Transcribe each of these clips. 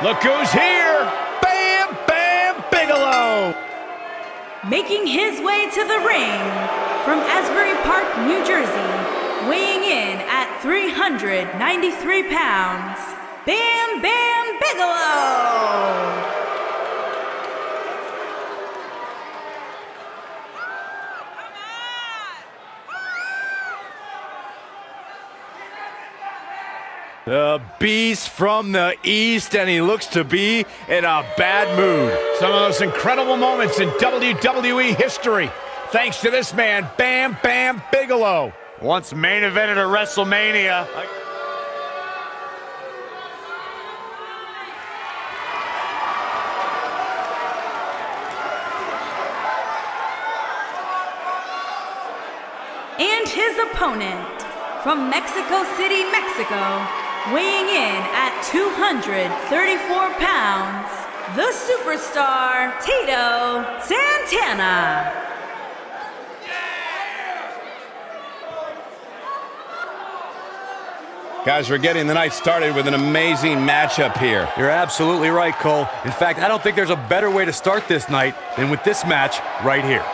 Look who's here! Bam Bam Bigelow! Making his way to the ring from Asbury Park, New Jersey, weighing in at 393 pounds, Bam Bam Bigelow! The beast from the east, and he looks to be in a bad mood. Some of those incredible moments in WWE history. Thanks to this man, Bam Bam Bigelow. Once main evented at WrestleMania. And his opponent from Mexico City, Mexico, weighing in at 234 pounds, the superstar Tito Santana. Guys, we're getting the night started with an amazing matchup here. You're absolutely right, Cole. In fact, I don't think there's a better way to start this night than with this match right here.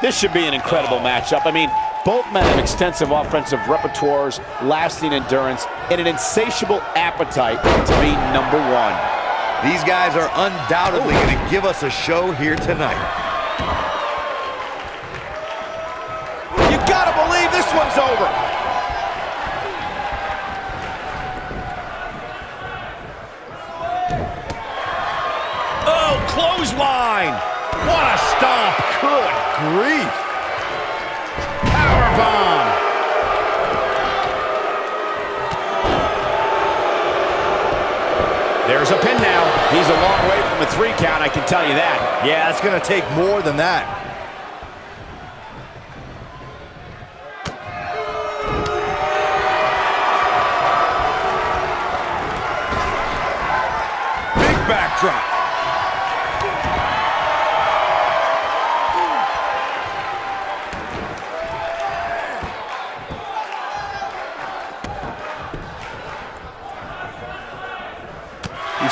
This should be an incredible oh. matchup. I mean, both men have extensive offensive repertoires, lasting endurance, and an insatiable appetite to be number one. These guys are undoubtedly oh. going to give us a show here tonight. You gotta believe this one's over. Oh, clothesline! What a stomp! Good grief! Powerbomb! There's a pin now. He's a long way from a three count, I can tell you that. Yeah, it's going to take more than that.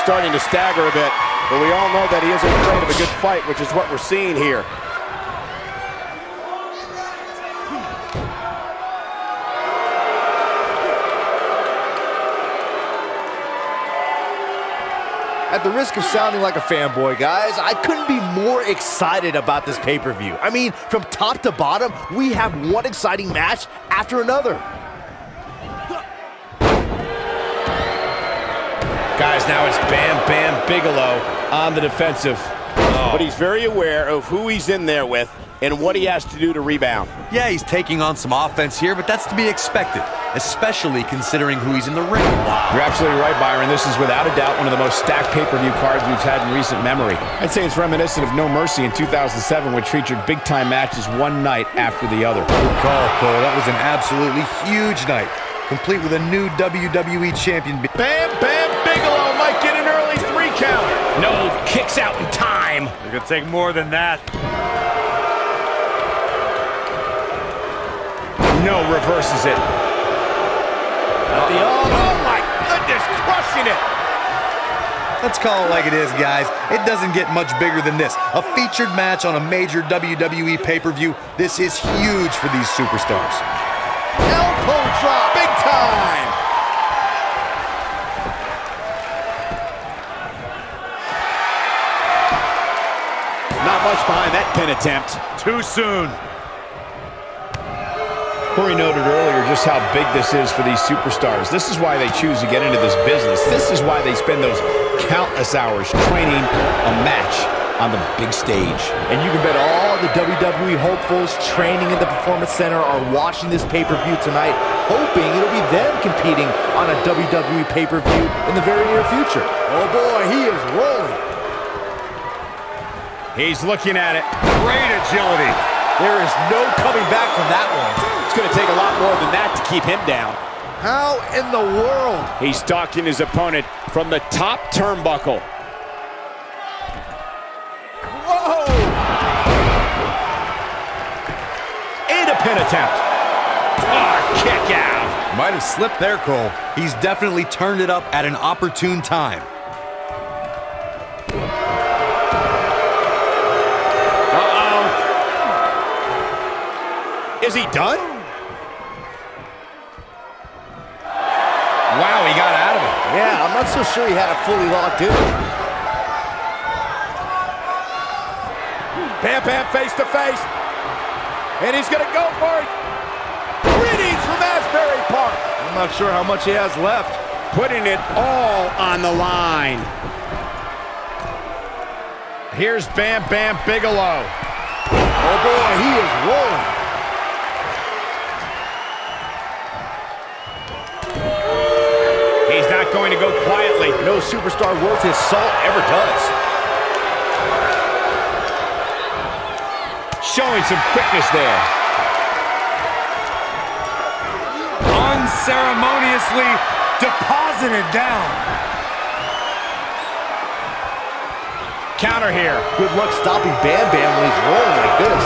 Starting to stagger a bit, but we all know that he isn't afraid of a good fight, which is what we're seeing here. At the risk of sounding like a fanboy, guys, I couldn't be more excited about this pay-per-view. I mean, from top to bottom, we have one exciting match after another. Guys, now it's Bam Bam Bigelow on the defensive. Oh. But he's very aware of who he's in there with and what he has to do to rebound. Yeah, he's taking on some offense here, but that's to be expected, especially considering who he's in the ring. You're absolutely right, Byron. This is without a doubt one of the most stacked pay-per-view cards we've had in recent memory. I'd say it's reminiscent of No Mercy in 2007, which featured big-time matches one night after the other. Good call, Cole. That was an absolutely huge night, complete with a new WWE champion. Bam Bam Bigelow might get an early three count. No kicks out in time. It could take more than that. No reverses it. At the oh, oh my goodness, crushing it. Let's call it like it is, guys. It doesn't get much bigger than this. A featured match on a major WWE pay-per-view. This is huge for these superstars. Not much behind that pin attempt. Too soon. Corey noted earlier just how big this is for these superstars. This is why they choose to get into this business. This is why they spend those countless hours training a match on the big stage. And you can bet all the WWE hopefuls training in the Performance Center are watching this pay-per-view tonight, hoping it'll be them competing on a WWE pay-per-view in the very near future. Oh boy, he is rolling. He's looking at it. Great agility. There is no coming back from that one. It's going to take a lot more than that to keep him down. How in the world? He's stalking his opponent from the top turnbuckle. Whoa! And a pin attempt. Oh, kick out. Might have slipped there, Cole. He's definitely turned it up at an opportune time. Is he done? Wow, he got out of it. Yeah, I'm not so sure he had it fully locked in. Bam Bam face to face. And he's going to go for it. Greetings from Asbury Park. I'm not sure how much he has left. Putting it all on the line. Here's Bam Bam Bigelow. Oh boy, he is rolling. Going to go quietly. No superstar worth his salt ever does. Showing some quickness there. Unceremoniously deposited down. Counter here. Good luck stopping Bam Bam when he's rolling like this.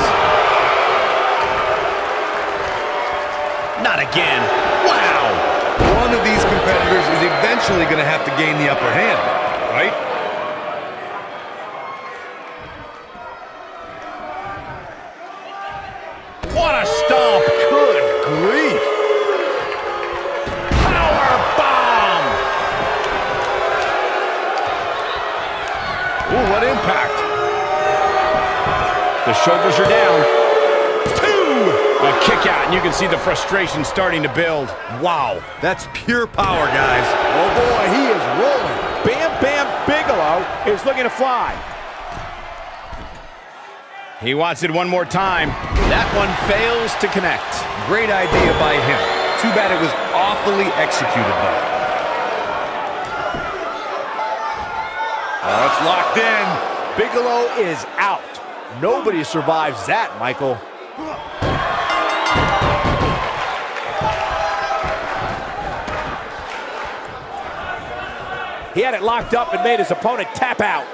Not again. Wow. Eventually going to have to gain the upper hand, right? What a stomp. Good grief. Power bomb. Ooh, what impact. The shoulders are down. Two. A kick out, and you can see the frustration starting to build. Wow, that's pure power, guys. Oh boy, he is rolling. Bam Bam Bigelow is looking to fly. He wants it one more time. That one fails to connect. Great idea by him. Too bad it was awfully executed, though. Oh, it's locked in. Bigelow is out. Nobody survives that, Michael. He had it locked up and made his opponent tap out.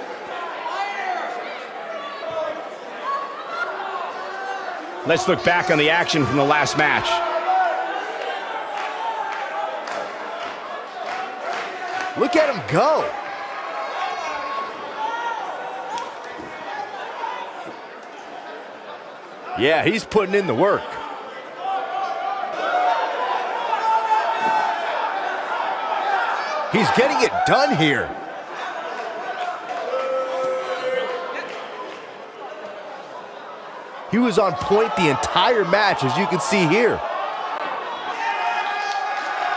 Let's look back on the action from the last match. Look at him go. Yeah, he's putting in the work. He's getting it done here. He was on point the entire match, as you can see here.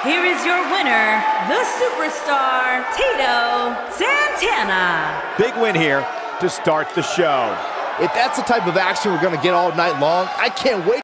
Here is your winner, the superstar, Tito Santana. Big win here to start the show. If that's the type of action we're going to get all night long, I can't wait.